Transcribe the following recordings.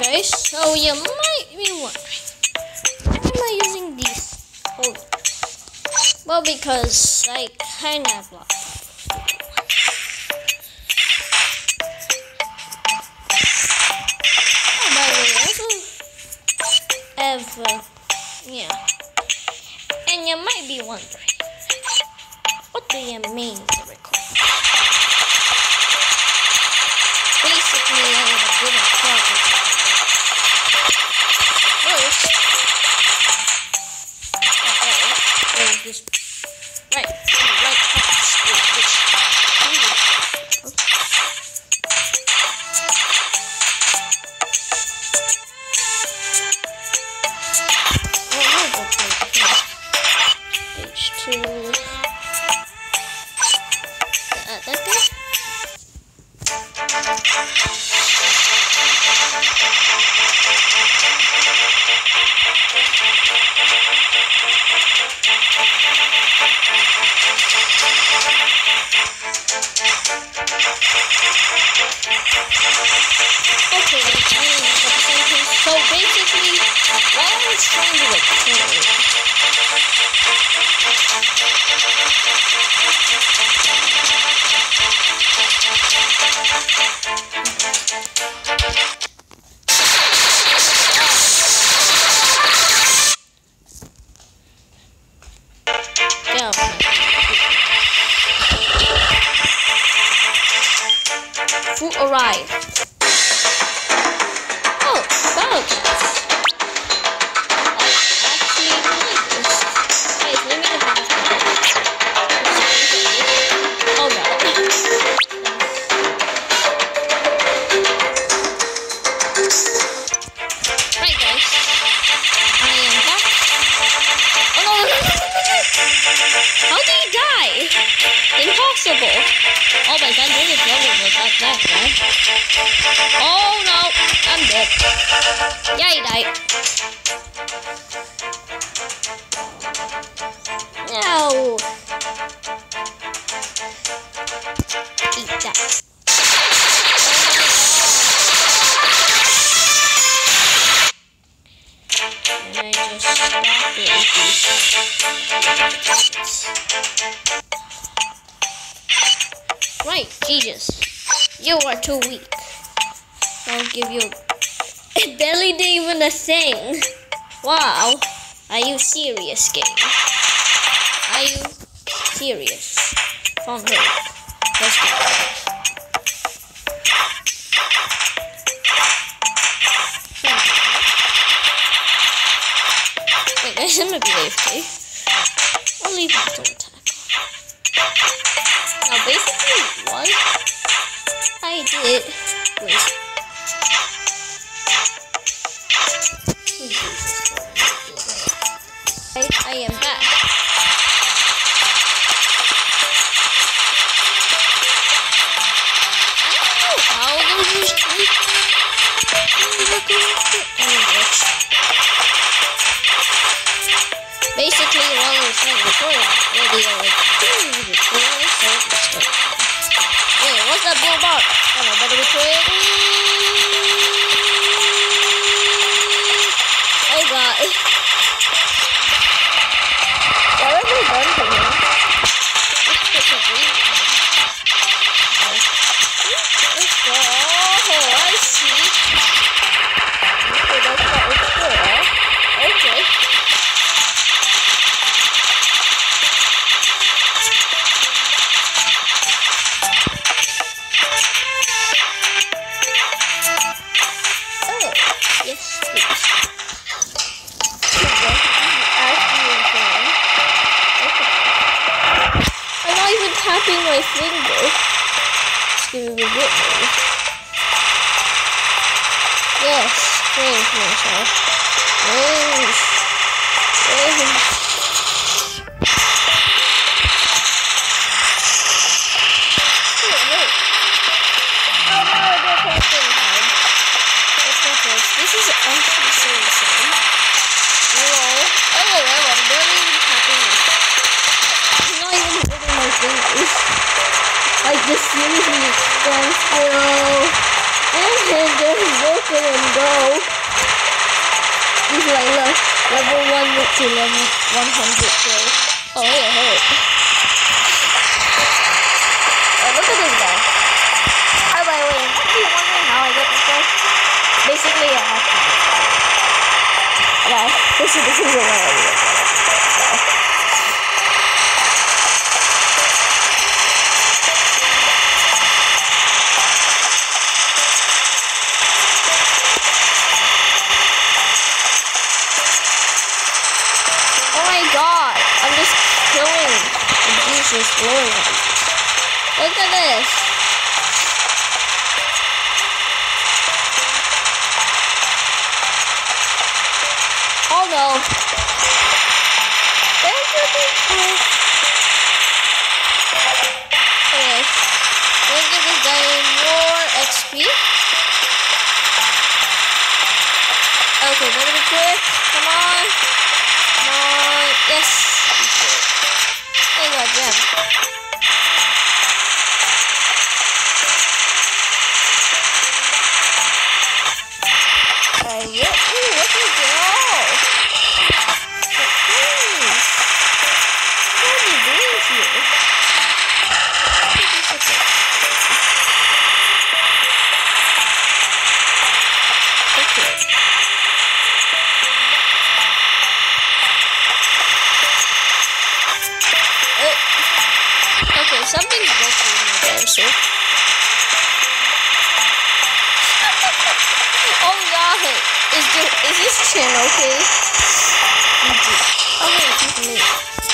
Guys, so you might be wondering, why am I using these folders? Well, because I kind of blocked Oh, by the way, also uh, yeah. And you might be wondering, what do you mean trying to record, yeah, Oh no, I'm dead. Yeah, he died. No. Eat that. And I just stop it. Right, Jesus. You are too weak. I'll give you. It barely did even a thing. Wow. Are you serious, game? Are you serious? Phone her. Let's go. Wait, I'm gonna be AFK. I'll leave him to attack. Now, basically, what I did was. I, I am back. Basically, while I was trying to record a video, like, hmm, stuff. Wait, what's that blue bar? Oh, I better record. Oh tapping my finger. It's gonna me. Yes, praise myself. Praise. Praise. Wait, wait. Oh no, I don't have thing time. Let's go first. This is actually so insane. Hello. Oh, well, I'm barely even tapping my I'm not even holding my fingers. Like, this seriously stands still. And then just look at him go. get to level 100 kill. Oh, it hurt. Oh, look at this guy. Oh, by the way, in case you're wondering how I get this guy, basically I have to. This is, this is a way Oh my god, I'm just killing the Jesus Lord. Look at this. Something's broken in there, so. oh god, is this, is this chin okay? Okay, it's me.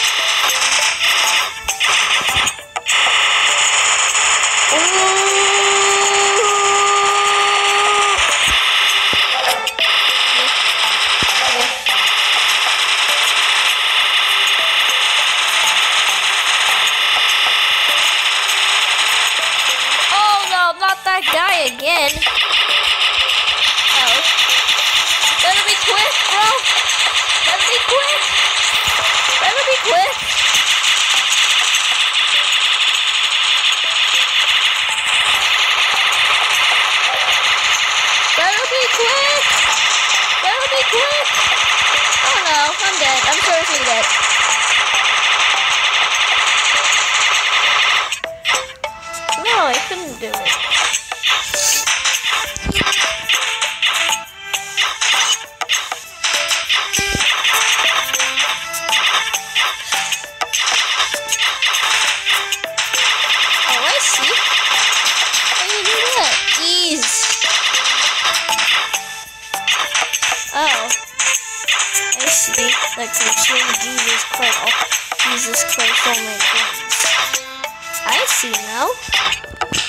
Oh no, I'm dead. I'm seriously dead. No, I couldn't do it. Like consume Jesus Christ. Oh, Jesus Christ, oh my goodness. I see now.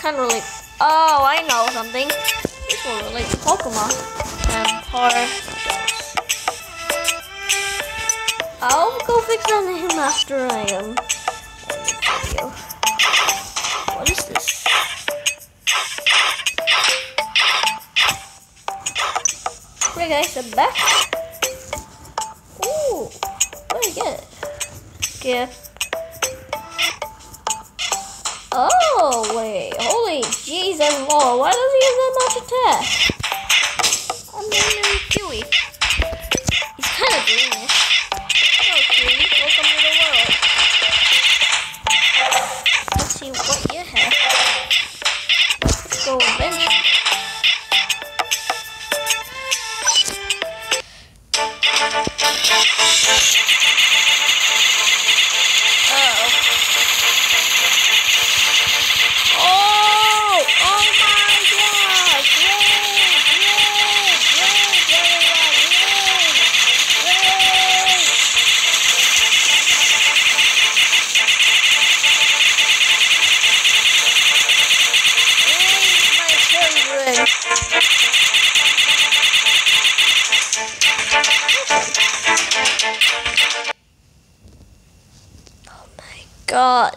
Kind of relate. Oh, I know something. This will relate to Pokemon. And Pardos. I'll go fix on him after I um, am end. What is this? Okay guys, I'm back. Ooh, what did I get? Gift. Holy Jesus, lord. Why does he have that much attack? Naming god.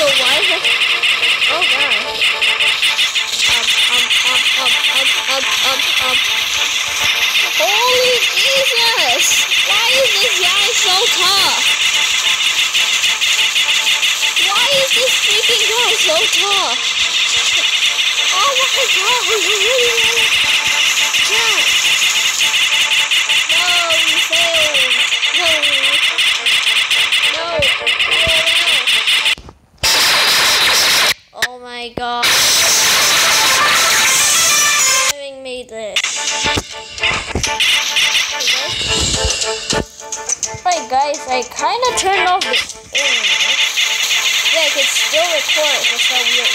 Also, why is it? Oh god. Um, um, um, um, um, um, um, um. Holy Jesus! Why is this guy so tough? Why is this freaking guy so tough? Oh my god, yeah. I kind of turned off the internet. Yeah, I could still record, just how weird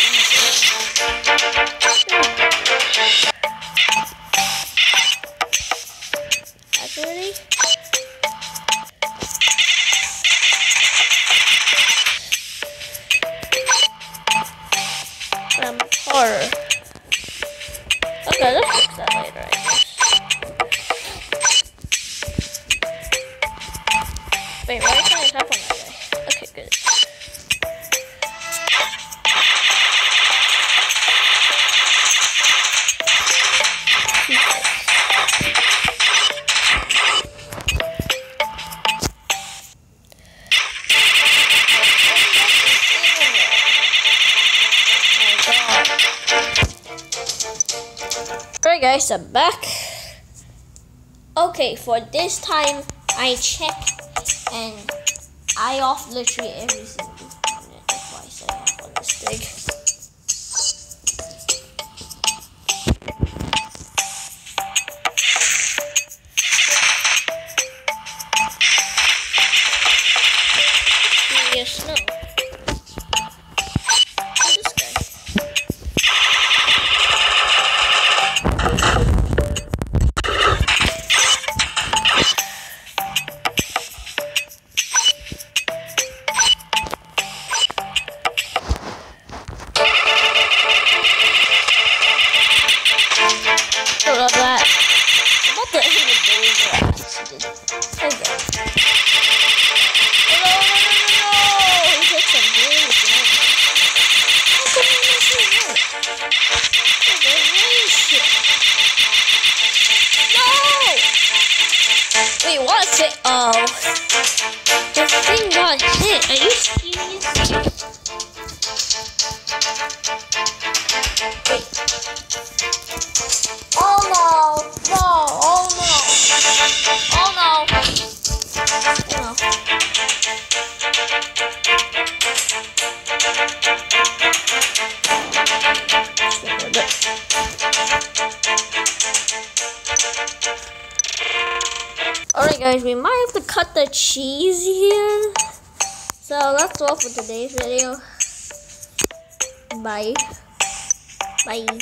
Wait, why can't I tap on that guy? Okay, good. Alright guys, I'm back. Okay, for this time I checked and I off literally every single device I on. It? Oh. Guys, we might have to cut the cheese here. So that's all for today's video. Bye. Bye.